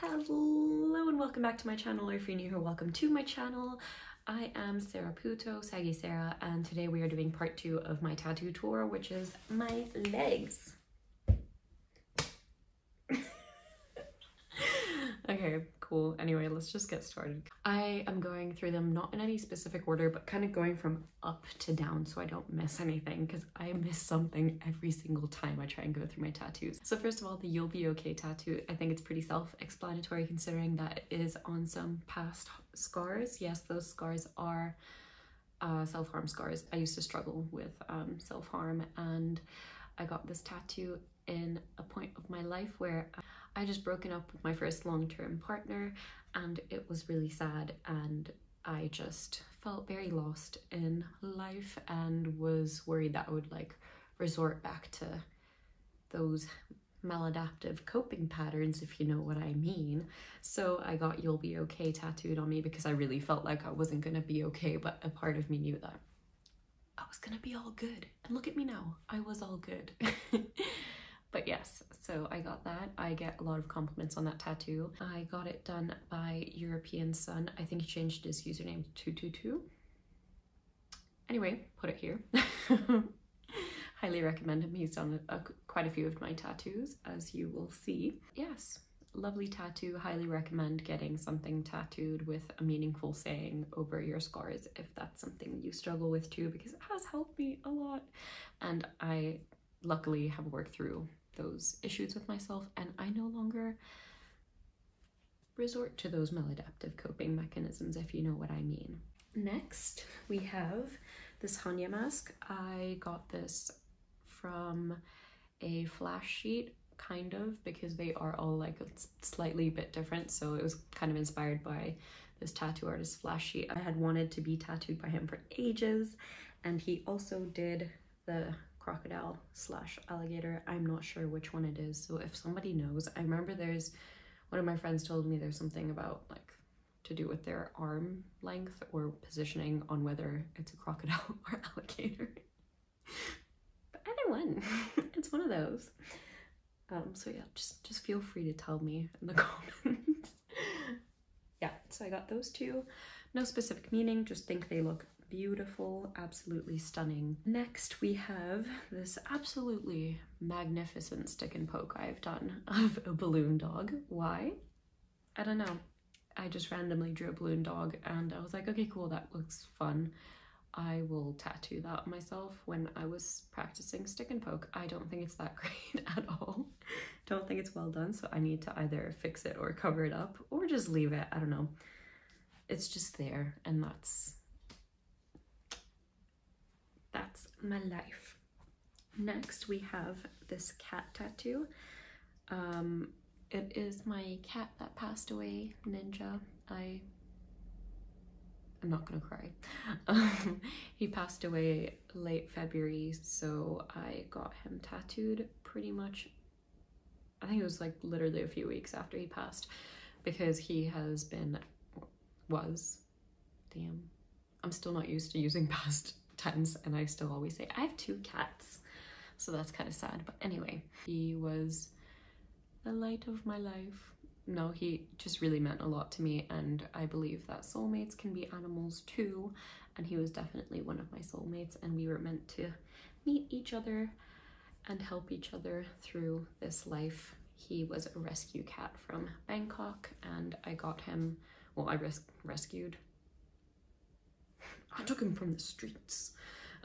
Hello and welcome back to my channel, or if you're new here, welcome to my channel. I am Sara Puhto, Saggy Sara, and today we are doing part two of my tattoo tour, which is my legs. okay, cool. Anyway, let's just get started. I am going through them not in any specific order, but kind of going from up to down so I don't miss anything because I miss something every single time I try and go through my tattoos. So first of all, the You'll Be Okay tattoo. I think it's pretty self-explanatory considering that it is on some past scars. Yes, those scars are uh, self-harm scars. I used to struggle with um, self-harm and I got this tattoo in a point of my life where I just broken up with my first long-term partner and it was really sad and I just felt very lost in life and was worried that I would like resort back to those maladaptive coping patterns if you know what I mean. So I got You'll Be Okay tattooed on me because I really felt like I wasn't gonna be okay but a part of me knew that I was gonna be all good. And look at me now, I was all good. but yes, so I got that. I get a lot of compliments on that tattoo. I got it done by European Sun. I think he changed his username to 222. Anyway, put it here. Highly recommend him. He's done a, a, quite a few of my tattoos, as you will see. Yes, lovely tattoo. Highly recommend getting something tattooed with a meaningful saying over your scars if that's something you struggle with too, because it has helped me a lot. And I luckily have worked through those issues with myself and I no longer resort to those maladaptive coping mechanisms if you know what I mean. Next we have this Hannya mask. I got this from a flash sheet kind of because they are all like a slightly bit different so it was kind of inspired by this tattoo artist flash sheet. I had wanted to be tattooed by him for ages and he also did the crocodile slash alligator. I'm not sure which one it is. So if somebody knows, I remember there's one of my friends told me there's something about like to do with their arm length or positioning on whether it's a crocodile or alligator. but either one, it's one of those. Um, so yeah, just just feel free to tell me in the comments. yeah, so I got those two. No specific meaning, just think they look beautiful, absolutely stunning. Next we have this absolutely magnificent stick and poke I've done of a balloon dog. Why? I don't know. I just randomly drew a balloon dog and I was like, okay, cool, that looks fun. I will tattoo that myself when I was practicing stick and poke. I don't think it's that great at all. Don't think it's well done, so I need to either fix it or cover it up or just leave it. I don't know. It's just there and that's that's my life. Next, we have this cat tattoo. Um, it is my cat that passed away, Ninja. I, I'm not gonna cry. He passed away late February, so I got him tattooed pretty much, I think it was like literally a few weeks after he passed, because he has been, was, damn, I'm still not used to using past tense and I still always say I have two cats. So that's kind of sad but anyway he was the light of my life. No he just really meant a lot to me and I believe that soulmates can be animals too and he was definitely one of my soulmates and we were meant to meet each other and help each other through this life. He was a rescue cat from Bangkok and I got him well I res rescued I took him from the streets.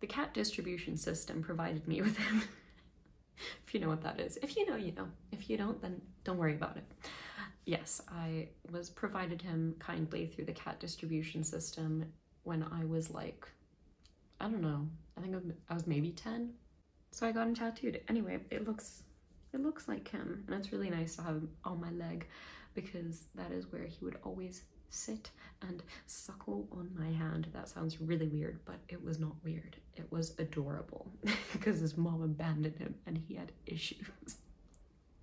the cat distribution system provided me with him. if you know what that is. If you know, you know. If you don't, then don't worry about it. Yes, I was provided him kindly through the cat distribution system when I was like, I don't know, I think I was maybe 10. So I got him tattooed. Anyway, it looks it looks like him and it's really nice to have him on my leg because that is where he would always sit and suckle on my hand. That sounds really weird, but it was not weird. It was adorable because his mom abandoned him and he had issues.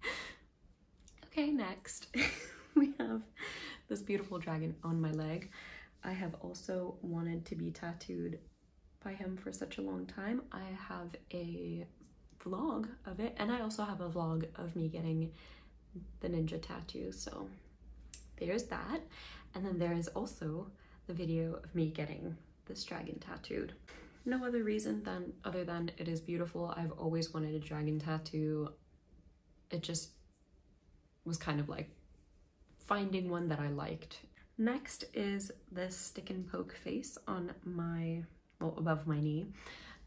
okay, next we have this beautiful dragon on my leg. I have also wanted to be tattooed by him for such a long time. I have a vlog of it and I also have a vlog of me getting the ninja tattoo. So there's that. And then there is also the video of me getting this dragon tattooed. No other reason than other than it is beautiful. I've always wanted a dragon tattoo. It just was kind of like finding one that I liked. Next is this stick and poke face on my, well, above my knee,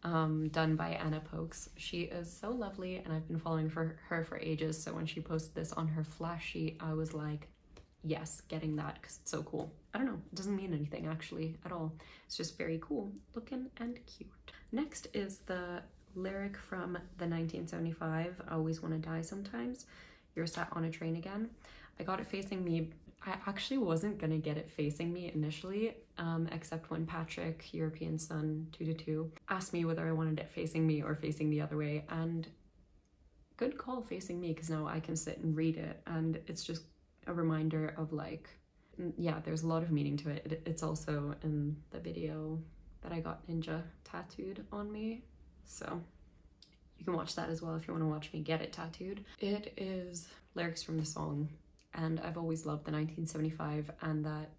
um, done by Anna Pokes. She is so lovely and I've been following for her for ages. So when she posted this on her flash sheet, I was like, yes, getting that because it's so cool. I don't know, it doesn't mean anything actually at all. It's just very cool looking and cute. Next is the lyric from the 1975, I Always Want to Die Sometimes. You're sat on a train again. I got it facing me. I actually wasn't gonna get it facing me initially, um, except when Patrick, European Sun 222, asked me whether I wanted it facing me or facing the other way. And good call facing me because now I can sit and read it and it's just a reminder of like, yeah, there's a lot of meaning to it. it it's also in the video that I got ninja tattooed on me. So you can watch that as well if you want to watch me get it tattooed. It is lyrics from the song and I've always loved the 1975 and that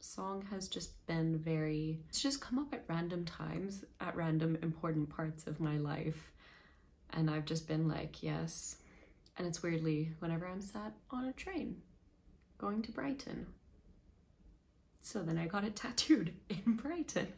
song has just been very it's just come up at random times at random important parts of my life and I've just been like yes and it's weirdly whenever I'm sat on a train going to Brighton so then I got it tattooed in Brighton.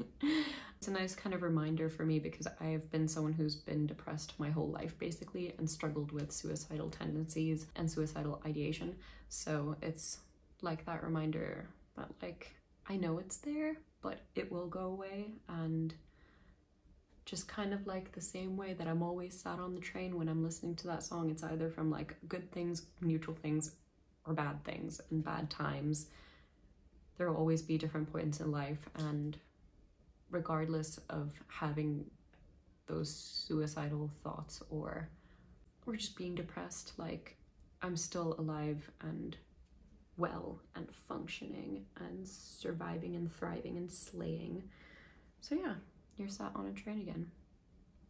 it's a nice kind of reminder for me because I have been someone who's been depressed my whole life basically and struggled with suicidal tendencies and suicidal ideation. So it's like that reminder that like I know it's there, but it will go away and just kind of like the same way that I'm always sat on the train when I'm listening to that song. It's either from like good things, neutral things, or bad things and bad times there will always be different points in life. And regardless of having those suicidal thoughts or or just being depressed like i'm still alive and well and functioning and surviving and thriving and slaying. So yeah you're sat on a train again.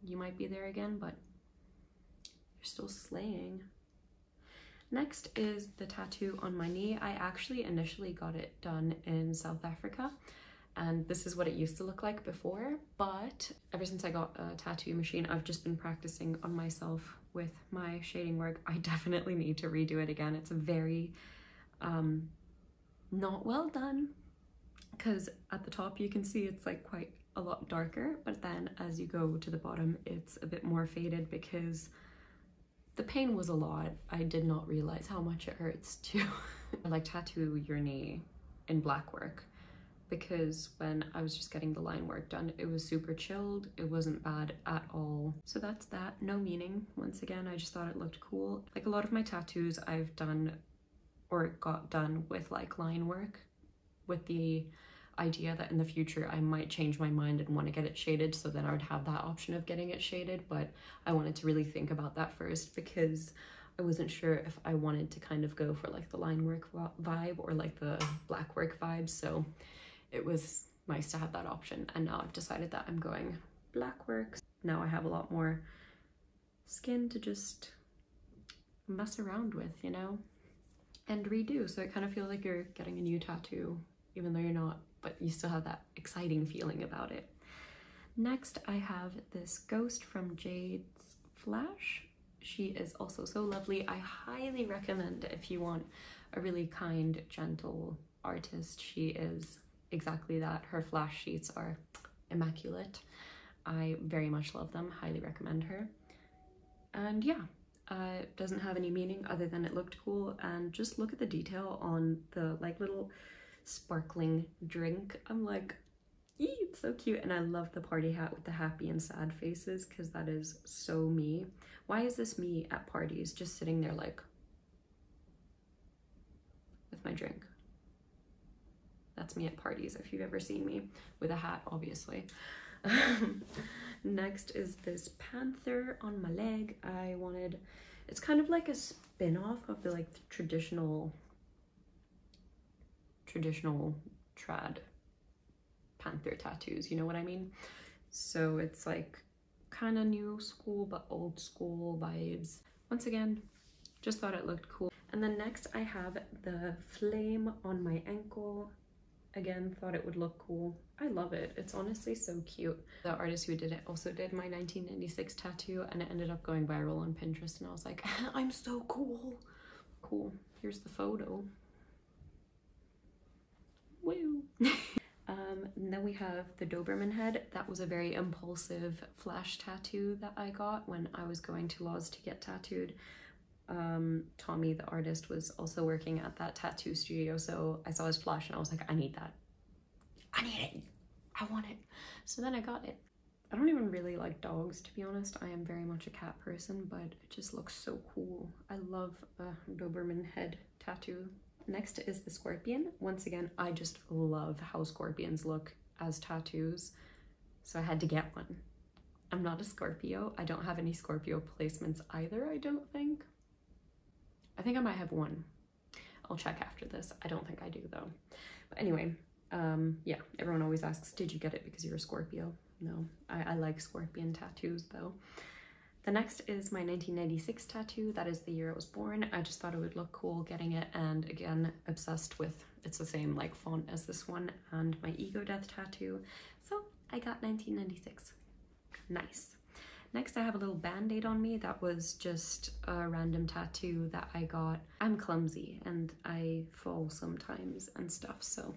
You might be there again but you're still slaying Next is the tattoo on my knee. I actually initially got it done in South Africa and this is what it used to look like before but ever since I got a tattoo machine I've just been practicing on myself with my shading work. I definitely need to redo it again. It's very um, not well done because at the top you can see it's like quite a lot darker but then as you go to the bottom it's a bit more faded because the pain was a lot. I did not realize how much it hurts to like tattoo your knee in black work because when I was just getting the line work done, it was super chilled. It wasn't bad at all. So that's that. No meaning. Once again, I just thought it looked cool. Like a lot of my tattoos I've done or got done with like line work with the idea that in the future I might change my mind and want to get it shaded so then I would have that option of getting it shaded but I wanted to really think about that first because I wasn't sure if I wanted to kind of go for like the line work vibe or like the black work vibe so it was nice to have that option and now I've decided that I'm going black work. Now I have a lot more skin to just mess around with you know and redo so it kind of feels like you're getting a new tattoo even though you're not but you still have that exciting feeling about it. Next, I have this ghost from Jade's Flash. She is also so lovely. I highly recommend if you want a really kind, gentle artist. She is exactly that. Her flash sheets are immaculate. I very much love them, highly recommend her. And yeah, uh, doesn't have any meaning other than it looked cool and just look at the detail on the like little sparkling drink. I'm like, it's so cute. And I love the party hat with the happy and sad faces because that is so me. Why is this me at parties just sitting there like with my drink? That's me at parties if you've ever seen me with a hat, obviously. Next is this panther on my leg. I wanted, it's kind of like a spin-off of the like traditional traditional trad panther tattoos, you know what I mean? So it's like kind of new school but old school vibes. Once again, just thought it looked cool. And then next I have the flame on my ankle. Again, thought it would look cool. I love it. It's honestly so cute. The artist who did it also did my 1996 tattoo and it ended up going viral on Pinterest and I was like, I'm so cool. Cool. Here's the photo. Woo. um, and then we have the Doberman head. That was a very impulsive flash tattoo that I got when I was going to Laws to get tattooed. Um, Tommy, the artist, was also working at that tattoo studio, so I saw his flash and I was like, I need that. I need it. I want it. So then I got it. I don't even really like dogs, to be honest. I am very much a cat person, but it just looks so cool. I love a Doberman head tattoo. Next is the scorpion. Once again, I just love how scorpions look as tattoos, so I had to get one. I'm not a Scorpio. I don't have any Scorpio placements either, I don't think. I think I might have one. I'll check after this. I don't think I do though. But anyway, um, yeah, everyone always asks, did you get it because you're a Scorpio? No, I, I like scorpion tattoos though. The next is my 1996 tattoo. That is the year I was born. I just thought it would look cool getting it. And again, obsessed with, it's the same like font as this one and my ego death tattoo. So I got 1996. Nice. Next, I have a little band-aid on me. That was just a random tattoo that I got. I'm clumsy and I fall sometimes and stuff, so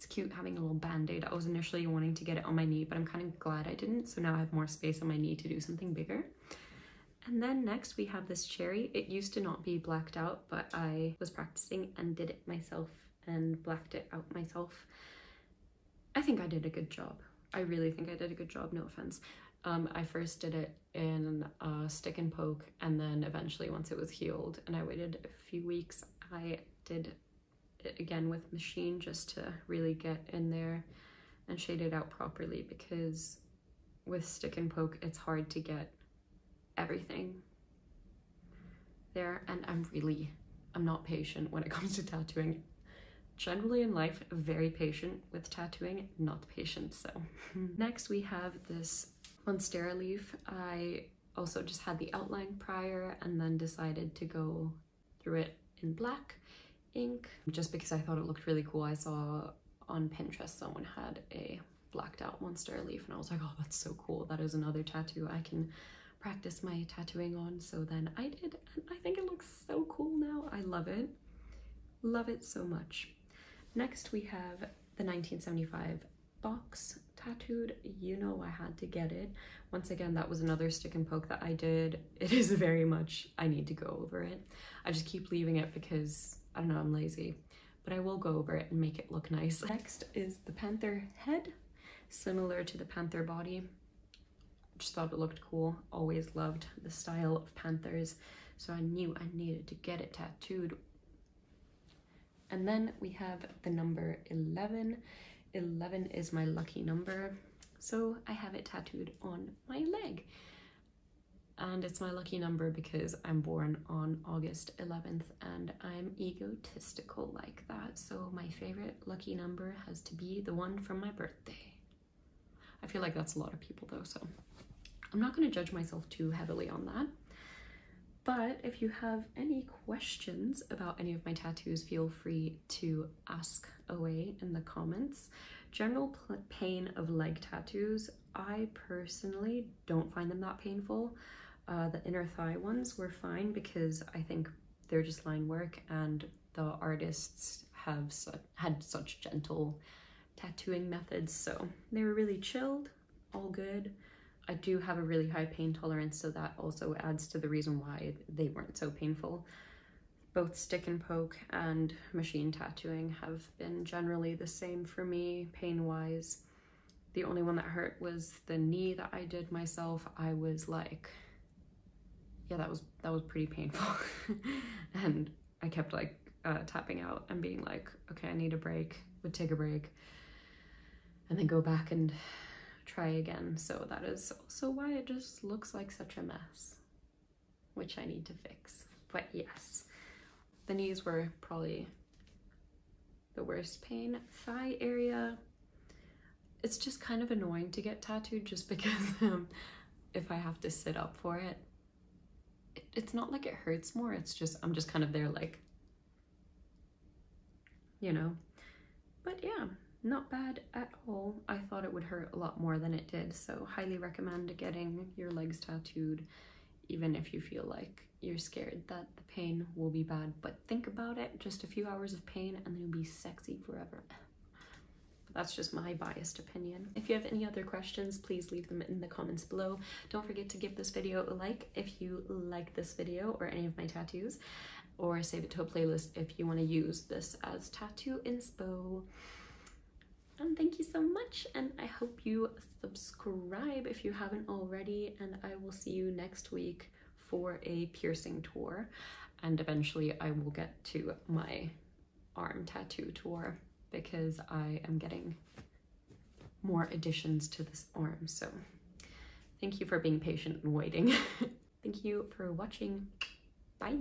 it's cute having a little band-aid. I was initially wanting to get it on my knee, but I'm kind of glad I didn't, so now I have more space on my knee to do something bigger. And then next we have this cherry. It used to not be blacked out, but I was practicing and did it myself and blacked it out myself. I think I did a good job. I really think I did a good job, no offense. Um, I first did it in a stick and poke and then eventually once it was healed and I waited a few weeks, I did it again with machine just to really get in there and shade it out properly because with stick and poke, it's hard to get everything there. And I'm really, I'm not patient when it comes to tattooing. Generally in life very patient with tattooing not patient so. Next we have this Monstera leaf, I also just had the outline prior and then decided to go through it in black ink just because I thought it looked really cool. I saw on Pinterest someone had a blacked out Monstera leaf and I was like, oh, that's so cool. That is another tattoo I can practice my tattooing on. So then I did and I think it looks so cool now. I love it. Love it so much. Next we have the 1975 box tattooed you know i had to get it once again that was another stick and poke that i did it is very much i need to go over it i just keep leaving it because i don't know i'm lazy but i will go over it and make it look nice. Next is the panther head similar to the panther body. Just thought it looked cool. Always loved the style of panthers so i knew i needed to get it tattooed. And then we have the number 11 11 is my lucky number, so I have it tattooed on my leg. And it's my lucky number because I'm born on August 11th and I'm egotistical like that. So my favorite lucky number has to be the one from my birthday. I feel like that's a lot of people though, so I'm not going to judge myself too heavily on that. But if you have any questions about any of my tattoos, feel free to ask away in the comments. General pain of leg tattoos, I personally don't find them that painful. Uh, the inner thigh ones were fine because I think they're just line work and the artists have su had such gentle tattooing methods, so they were really chilled, all good. I do have a really high pain tolerance, so that also adds to the reason why they weren't so painful. Both stick and poke and machine tattooing have been generally the same for me pain-wise. The only one that hurt was the knee that I did myself. I was like, yeah, that was that was pretty painful. and I kept like uh, tapping out and being like, okay, I need a break, would take a break, and then go back and try again. So that is also why it just looks like such a mess, which I need to fix. But yes, the knees were probably the worst pain. Thigh area, it's just kind of annoying to get tattooed just because um, if I have to sit up for it, it, it's not like it hurts more. It's just, I'm just kind of there like, you know, but yeah, not bad at all. I thought it would hurt a lot more than it did. So highly recommend getting your legs tattooed, even if you feel like you're scared that the pain will be bad, but think about it, just a few hours of pain and then you'll be sexy forever. That's just my biased opinion. If you have any other questions, please leave them in the comments below. Don't forget to give this video a like if you like this video or any of my tattoos, or save it to a playlist if you want to use this as tattoo inspo. And thank you so much, and I hope you subscribe if you haven't already, and I will see you next week for a piercing tour, and eventually I will get to my arm tattoo tour because I am getting more additions to this arm. So thank you for being patient and waiting. thank you for watching. Bye.